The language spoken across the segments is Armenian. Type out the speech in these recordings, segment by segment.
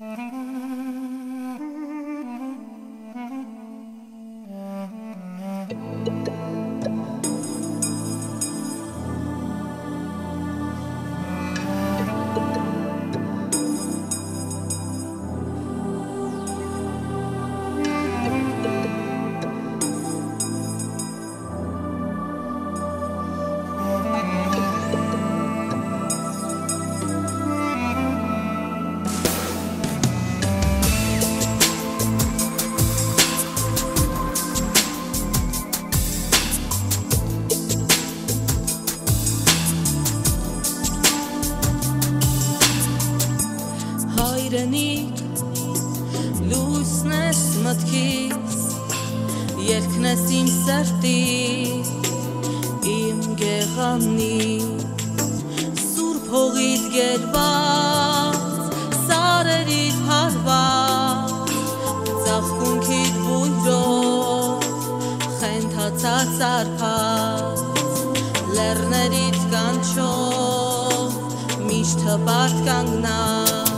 Mm-hmm. Հայրենիք լույսն ես մտքիս երկն ես իմ սրտի իմ գեղանի սուրբ հողիդ գերված սարերիդ հարված ծաղկունքիդ բույրով խենթացած արփած լեռներիդ կանչով միշտ հպարտ կանգնած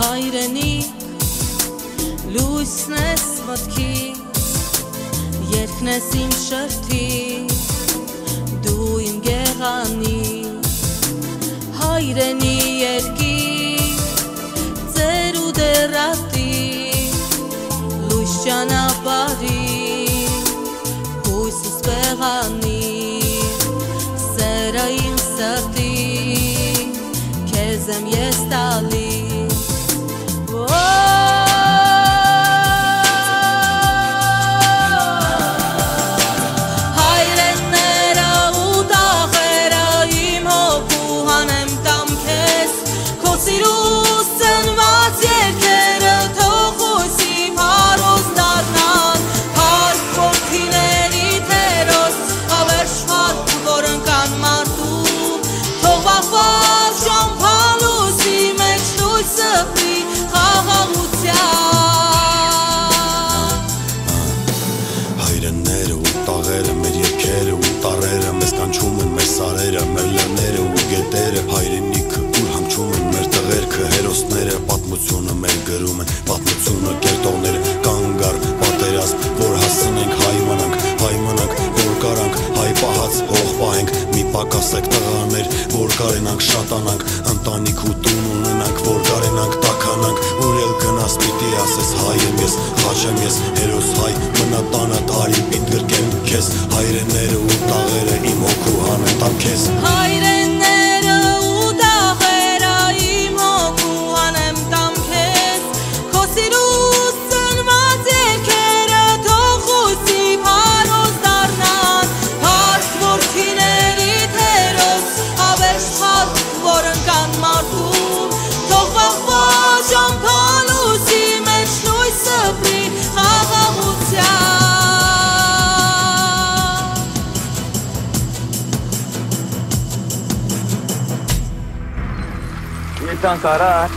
հայրենիք լույսն ես մտքի երկն ես իմ շրթի դու իմ գեղանի հայրենի երկիր ծեր ու դերատի լույս ճանապարհի հույսս պեղանի սերը իմ սրտի քեզ եմ խրի խաղաղության Հայրենները ու տաղերը, մեր երկերը ու տարերը Մեզ կանչում են մեր սարերը, մեր լեռները ու գետերը Հայրենիքը ուր հանգչում են մեր տղերքը Հերոսները պատմությունը մեր գրում են Պատմությունը կերտողները Պահած հող պահենք, մի պակասեք տղաներ Որ կարենանք շատանանք, ընտանիք ու տուն ունենանք Որ կարենանք տականանք, որ էլ գնաս պիտի ասես հայ եմ ես, խաչ եմ ես, հերոս հայ Մնա տանը տարի պինդ գրկեմ քեզ Հայրենները ու տաղերը իմ հոգու հանեն տամ քեզ Հայրենները Están caras.